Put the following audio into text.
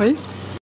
Oui.